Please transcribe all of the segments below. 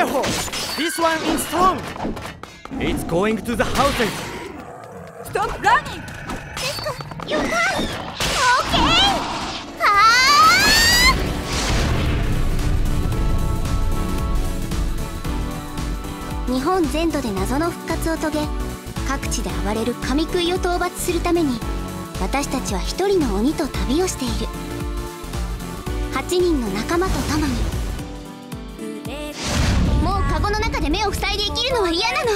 careful! This one is strong! It's going to the houses! Stop running! 了解 OK はあ日本全土で謎の復活を遂げ各地で暴れる神食いを討伐するために私たちは一人の鬼と旅をしている8人の仲間と共にもうカゴの中で目を塞いで生きるのは嫌なの。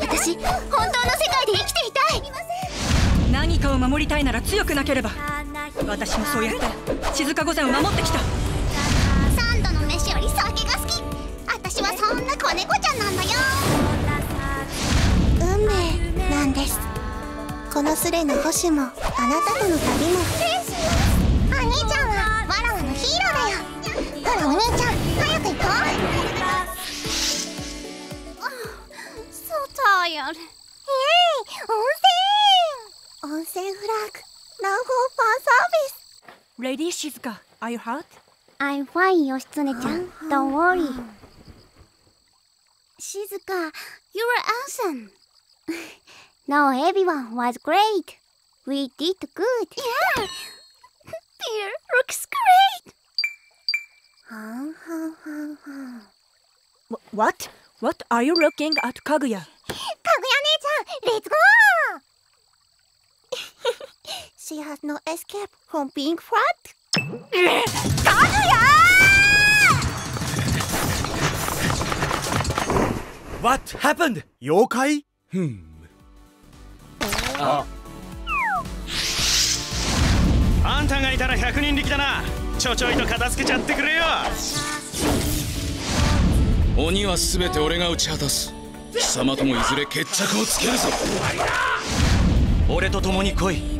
私本当の世界で生きていたい。何かを守りたいなら強くなければ。私もそうやって静御前を守ってきた。三度の飯より酒が好き。私はそんな子猫ちゃんなんだよ。運命なんです。このスレの星もあなたとの旅も。お兄ちゃん around. Hey! Onsen! Onsen flag. Now for fan service. Lady Shizuka, are you hot? I'm fine, Yoshitsune-chan. Don't worry. Shizuka, you were awesome. no, everyone was great. We did good. Yeah! Beer looks great! what? What are you looking at, Kaguya? She has no escape from being fat. かぐや! What happened? 妖怪?あんたがいたら100人力だな!ちょちょいと片付けちゃってくれよ!鬼は全て俺が打ち果たす。貴様ともいずれ決着をつけるぞ!俺と共に来い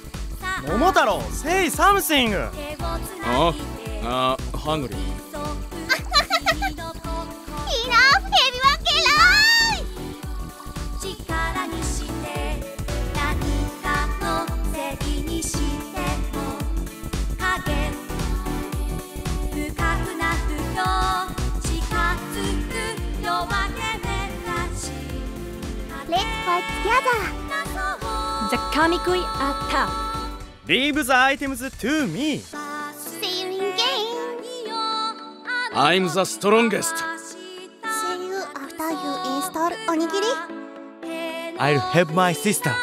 桃太郎、say something! ああハングリーいいな、ヘビワケライ力にして何かのせいにしても影不覚なふと近づく夜明け目たち Let's fight together! The Kamikui attack. Leave the items to me. See you in game. I'm the strongest. See you after you install onigiri. I'll help my sister.